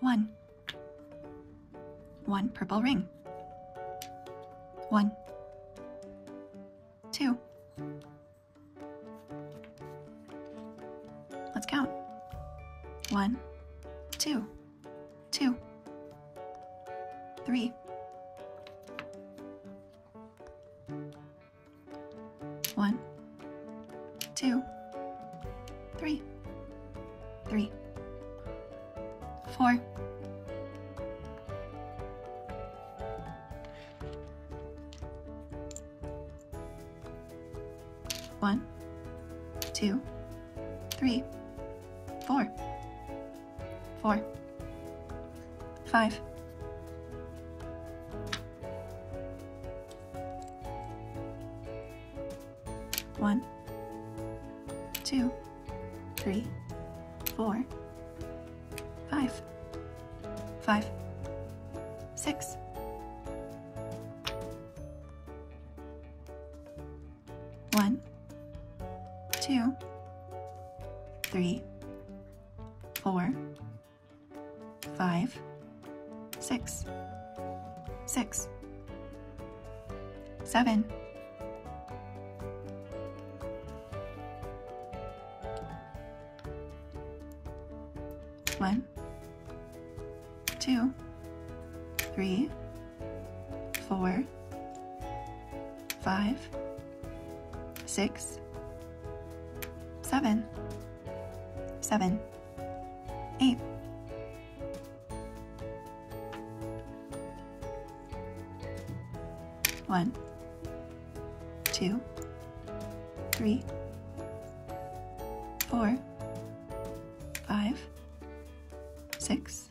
One. One purple ring. One. Two. Let's count. One, two, two, three. One, two, three, four. One, two, three, four, four, five. One, two, three, four, five, five, six. One, two, three, four, five, six, six, seven. One, two, three, four, five, six, seven, seven, eight. One, two, three, four, five, six,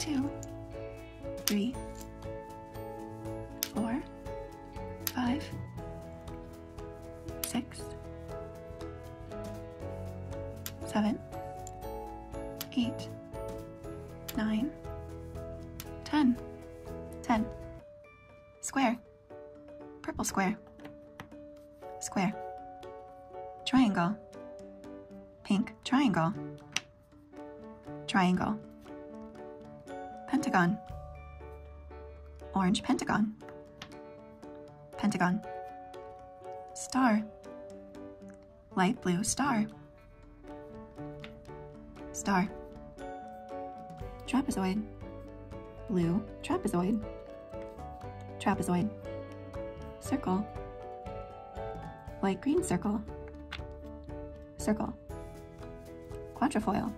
Two, three, four, five, six, seven, eight, nine, ten. Ten. Square. Purple square. Square. Triangle. Pink triangle. Triangle. Pentagon. Orange pentagon. Pentagon. Star. Light blue star. Star. Trapezoid. Blue trapezoid. Trapezoid. Circle. Light green circle. Circle. Quatrefoil.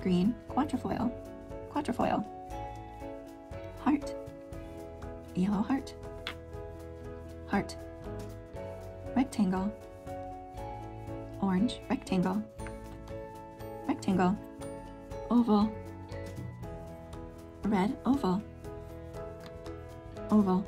Green quatrefoil. Quatrefoil. Heart. Yellow heart. Heart. Rectangle. Orange rectangle. Rectangle. Oval. Red oval. Oval.